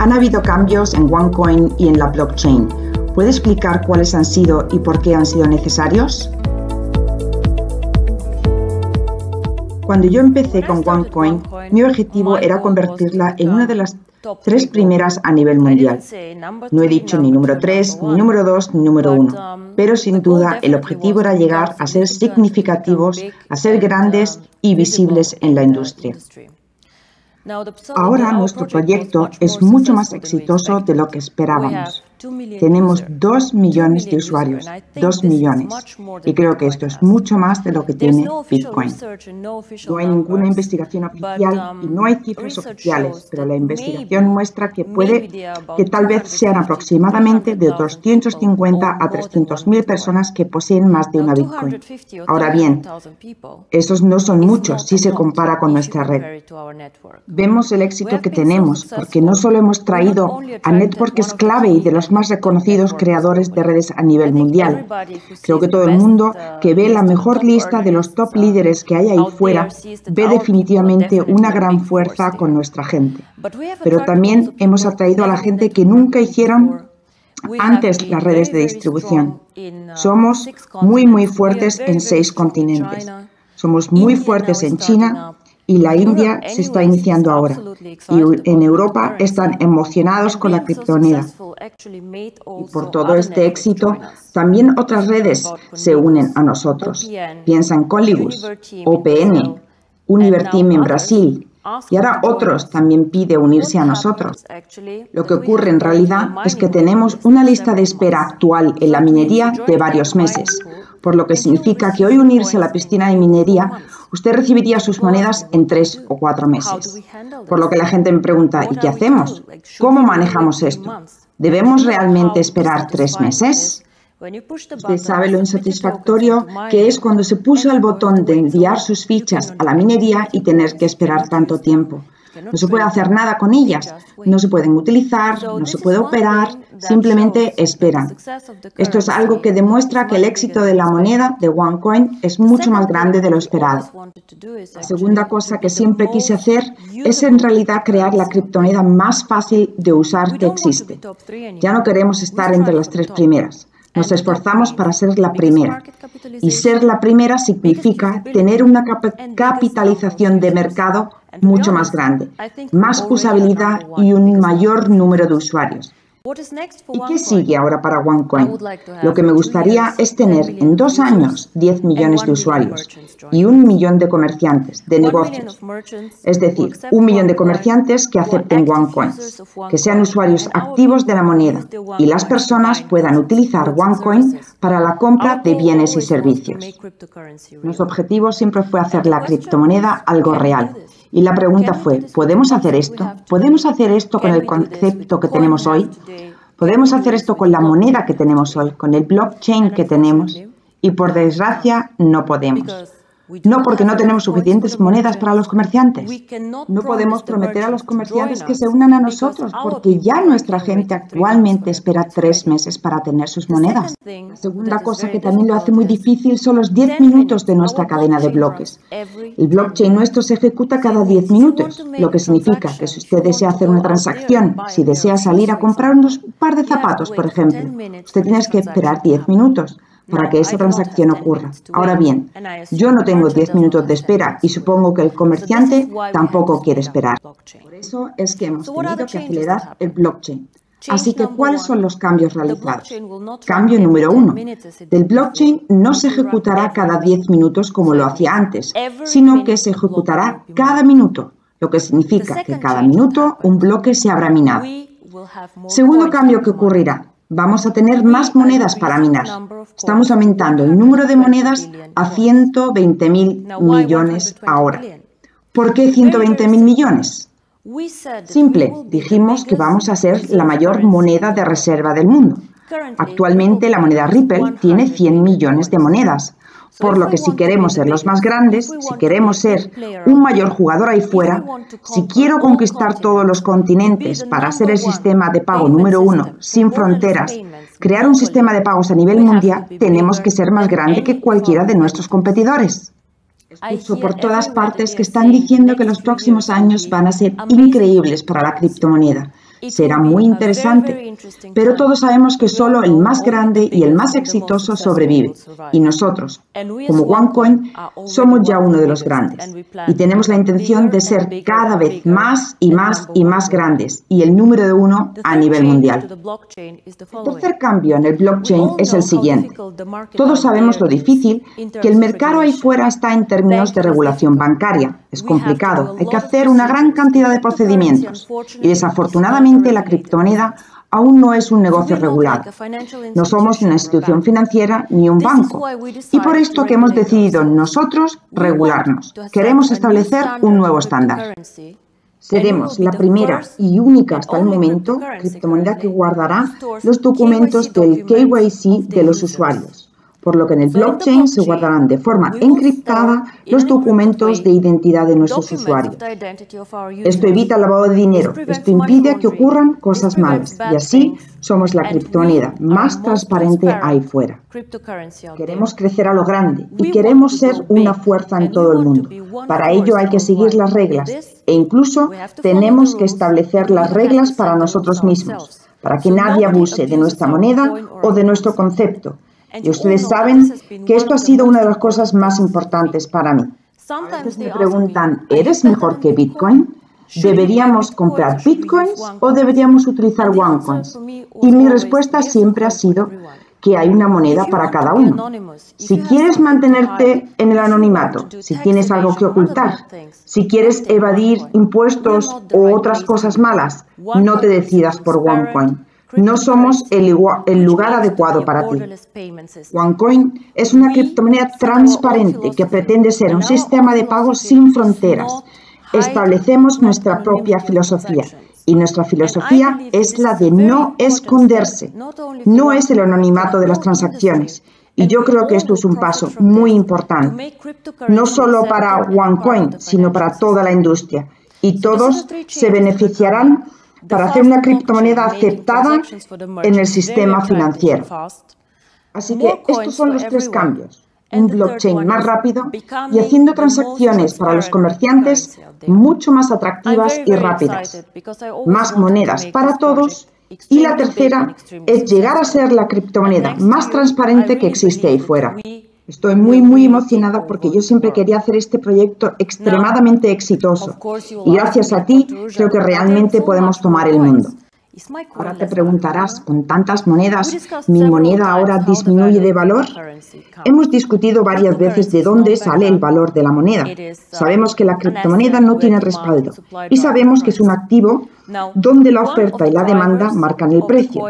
Han habido cambios en OneCoin y en la blockchain. ¿Puede explicar cuáles han sido y por qué han sido necesarios? Cuando yo empecé con OneCoin, mi objetivo era convertirla en una de las tres primeras a nivel mundial. No he dicho ni número 3, ni número 2, ni número 1, pero sin duda el objetivo era llegar a ser significativos, a ser grandes y visibles en la industria. Ahora nuestro proyecto es mucho más exitoso de lo que esperábamos. Tenemos dos millones de usuarios, dos millones. Y creo que esto es mucho más de lo que tiene Bitcoin. No hay ninguna investigación oficial y no hay cifras oficiales, pero la investigación muestra que puede que tal vez sean aproximadamente de 250 a 300 mil personas que poseen más de una Bitcoin. Ahora bien, esos no son muchos si se compara con nuestra red. Vemos el éxito que tenemos porque no solo hemos traído a networks clave y de los más reconocidos creadores de redes a nivel mundial. Creo que todo el mundo que ve la mejor lista de los top líderes que hay ahí fuera ve definitivamente una gran fuerza con nuestra gente. Pero también hemos atraído a la gente que nunca hicieron antes las redes de distribución. Somos muy, muy fuertes en seis continentes. Somos muy fuertes en China, y la India se está iniciando ahora. Y en Europa están emocionados con la criptonera. Y por todo este éxito, también otras redes se unen a nosotros. Piensa en Colibus, OPN, Univerteam en Brasil, y ahora otros también pide unirse a nosotros. Lo que ocurre en realidad es que tenemos una lista de espera actual en la minería de varios meses, por lo que significa que hoy unirse a la piscina de minería usted recibiría sus monedas en tres o cuatro meses. Por lo que la gente me pregunta, ¿y qué hacemos? ¿Cómo manejamos esto? ¿Debemos realmente esperar tres meses? Usted sabe lo insatisfactorio que es cuando se puso el botón de enviar sus fichas a la minería y tener que esperar tanto tiempo. No se puede hacer nada con ellas, no se pueden utilizar, no se puede operar, simplemente esperan. Esto es algo que demuestra que el éxito de la moneda de OneCoin es mucho más grande de lo esperado. La segunda cosa que siempre quise hacer es en realidad crear la criptomoneda más fácil de usar que existe. Ya no queremos estar entre las tres primeras. Nos esforzamos para ser la primera. Y ser la primera significa tener una capitalización de mercado mucho más grande, más usabilidad y un mayor número de usuarios. ¿Y qué sigue ahora para OneCoin? Lo que me gustaría es tener en dos años 10 millones de usuarios y un millón de comerciantes, de negocios. Es decir, un millón de comerciantes que acepten OneCoin, que sean usuarios activos de la moneda y las personas puedan utilizar OneCoin para la compra de bienes y servicios. Nuestro objetivo siempre fue hacer la criptomoneda algo real y la pregunta fue, ¿podemos hacer esto? ¿Podemos hacer esto con el concepto que tenemos hoy? ¿Podemos hacer esto con la moneda que tenemos hoy, con el blockchain que tenemos? Y por desgracia no podemos. No porque no tenemos suficientes monedas para los comerciantes. No podemos prometer a los comerciantes que se unan a nosotros porque ya nuestra gente actualmente espera tres meses para tener sus monedas. La segunda cosa que también lo hace muy difícil son los 10 minutos de nuestra cadena de bloques. El blockchain nuestro se ejecuta cada 10 minutos, lo que significa que si usted desea hacer una transacción, si desea salir a comprar unos par de zapatos, por ejemplo, usted tiene que esperar 10 minutos para que esa transacción ocurra. Ahora bien, yo no tengo 10 minutos de espera y supongo que el comerciante tampoco quiere esperar. Por eso es que hemos tenido que acelerar el blockchain. Así que, ¿cuáles son los cambios realizados? Cambio número uno. El blockchain no se ejecutará cada 10 minutos como lo hacía antes, sino que se ejecutará cada minuto, lo que significa que cada minuto un bloque se habrá minado. Segundo cambio que ocurrirá. Vamos a tener más monedas para minar. Estamos aumentando el número de monedas a 120 mil millones ahora. ¿Por qué 120 mil millones? Simple, dijimos que vamos a ser la mayor moneda de reserva del mundo. Actualmente la moneda Ripple tiene 100 millones de monedas. Por lo que si queremos ser los más grandes, si queremos ser un mayor jugador ahí fuera, si quiero conquistar todos los continentes para ser el sistema de pago número uno, sin fronteras, crear un sistema de pagos a nivel mundial, tenemos que ser más grande que cualquiera de nuestros competidores. Escucho por todas partes que están diciendo que los próximos años van a ser increíbles para la criptomoneda. Será muy interesante, pero todos sabemos que solo el más grande y el más exitoso sobrevive. Y nosotros, como OneCoin, somos ya uno de los grandes. Y tenemos la intención de ser cada vez más y más y más grandes y el número de uno a nivel mundial. El tercer cambio en el blockchain es el siguiente. Todos sabemos lo difícil que el mercado ahí fuera está en términos de regulación bancaria. Es complicado, hay que hacer una gran cantidad de procedimientos. Y desafortunadamente, la criptomoneda aún no es un negocio regulado. No somos una institución financiera ni un banco. Y por esto que hemos decidido nosotros regularnos. Queremos establecer un nuevo estándar. Seremos la primera y única hasta el momento criptomoneda que guardará los documentos del KYC de los usuarios por lo que en el blockchain se guardarán de forma encriptada los documentos de identidad de nuestros usuarios. Esto evita el lavado de dinero, esto impide que ocurran cosas malas. Y así somos la criptomoneda más transparente ahí fuera. Queremos crecer a lo grande y queremos ser una fuerza en todo el mundo. Para ello hay que seguir las reglas e incluso tenemos que establecer las reglas para nosotros mismos, para que nadie abuse de nuestra moneda o de nuestro concepto y ustedes saben que esto ha sido una de las cosas más importantes para mí. A veces me preguntan, ¿eres mejor que Bitcoin? ¿Deberíamos comprar Bitcoins o deberíamos utilizar OneCoins? Y mi respuesta siempre ha sido que hay una moneda para cada uno. Si quieres mantenerte en el anonimato, si tienes algo que ocultar, si quieres evadir impuestos o otras cosas malas, no te decidas por OneCoin no somos el, lugar adecuado para ti. OneCoin es una criptomoneda transparente que pretende ser un sistema de pago sin fronteras. Establecemos nuestra propia filosofía y nuestra filosofía es la de no esconderse. No es el anonimato de las transacciones. Y yo creo que esto es un paso muy importante, no solo para OneCoin, sino para toda la industria. Y todos se beneficiarán para hacer una criptomoneda aceptada en el sistema financiero. Así que estos son los tres cambios. Un blockchain más rápido y haciendo transacciones para los comerciantes mucho más atractivas y rápidas. Más monedas para todos. Y la tercera es llegar a ser la criptomoneda más transparente que existe ahí fuera. Estoy muy, muy emocionada porque yo siempre quería hacer este proyecto extremadamente exitoso. Y gracias a ti creo que realmente podemos tomar el mundo. Ahora te preguntarás, con tantas monedas, ¿mi moneda ahora disminuye de valor? Hemos discutido varias veces de dónde sale el valor de la moneda. Sabemos que la criptomoneda no tiene respaldo y sabemos que es un activo donde la oferta y la demanda marcan el precio.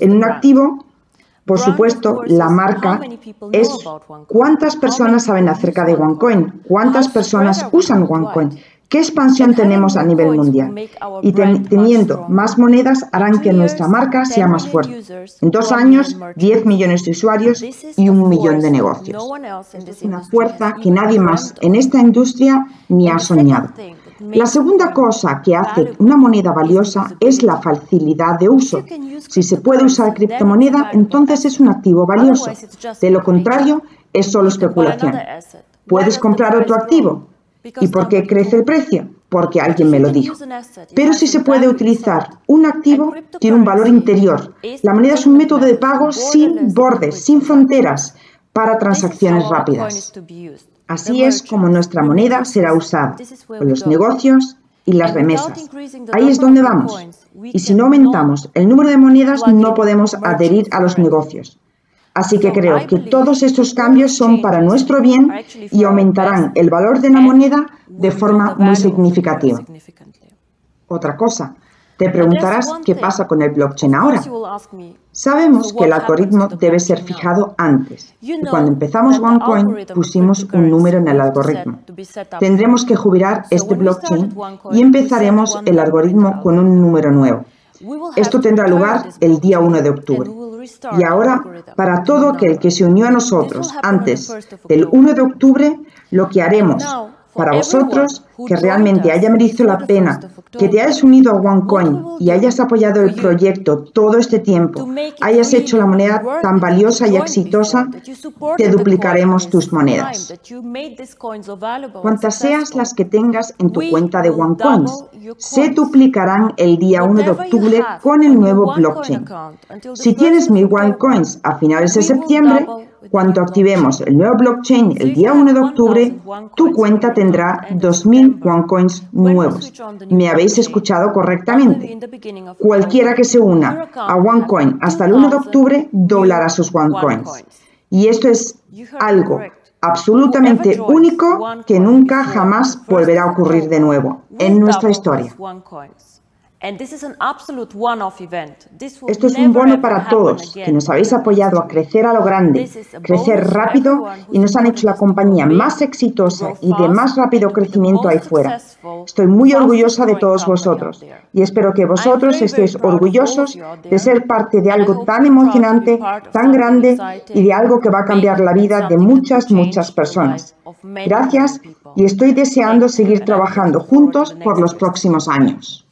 En un activo por supuesto, la marca es cuántas personas saben acerca de OneCoin, cuántas personas usan OneCoin, qué expansión tenemos a nivel mundial. Y teniendo más monedas harán que nuestra marca sea más fuerte. En dos años, 10 millones de usuarios y un millón de negocios. Es una fuerza que nadie más en esta industria ni ha soñado. La segunda cosa que hace una moneda valiosa es la facilidad de uso. Si se puede usar criptomoneda, entonces es un activo valioso. De lo contrario, es solo especulación. ¿Puedes comprar otro activo? ¿Y por qué crece el precio? Porque alguien me lo dijo. Pero si se puede utilizar un activo, tiene un valor interior. La moneda es un método de pago sin bordes, sin fronteras, para transacciones rápidas. Así es como nuestra moneda será usada por los negocios y las remesas. Ahí es donde vamos. Y si no aumentamos el número de monedas, no podemos adherir a los negocios. Así que creo que todos estos cambios son para nuestro bien y aumentarán el valor de la moneda de forma muy significativa. Otra cosa, te preguntarás qué pasa con el blockchain ahora. Sabemos que el algoritmo debe ser fijado antes. Y cuando empezamos OneCoin pusimos un número en el algoritmo. Tendremos que jubilar este blockchain y empezaremos el algoritmo con un número nuevo. Esto tendrá lugar el día 1 de octubre. Y ahora, para todo aquel que se unió a nosotros antes del 1 de octubre, lo que haremos para vosotros que realmente haya merecido la pena que te hayas unido a OneCoin y hayas apoyado el proyecto todo este tiempo, hayas hecho la moneda tan valiosa y exitosa, te duplicaremos tus monedas. Cuantas seas las que tengas en tu cuenta de OneCoins, se duplicarán el día 1 de octubre con el nuevo blockchain. Si tienes mil OneCoins a finales de septiembre, cuando activemos el nuevo blockchain el día 1 de octubre, tu cuenta tendrá 2.000 OneCoins nuevos. Me habéis escuchado correctamente. Cualquiera que se una a OneCoin hasta el 1 de octubre doblará sus OneCoins. Y esto es algo absolutamente único que nunca jamás volverá a ocurrir de nuevo en nuestra historia. Esto es un bono para todos que nos habéis apoyado a crecer a lo grande, crecer rápido y nos han hecho la compañía más exitosa y de más rápido crecimiento ahí fuera. Estoy muy orgullosa de todos vosotros y espero que vosotros estéis orgullosos de ser parte de algo tan emocionante, tan grande y de algo que va a cambiar la vida de muchas, muchas personas. Gracias y estoy deseando seguir trabajando juntos por los próximos años.